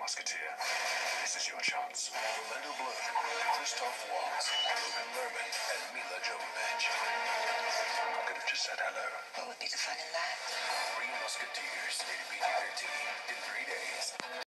Musketeer. This is your chance. Orlando Bloom, Christoph Waltz, Logan Lerman, and Milla Jovovich. I could have just said hello. What would be the fun in that? Three Musketeers, rated PG-13.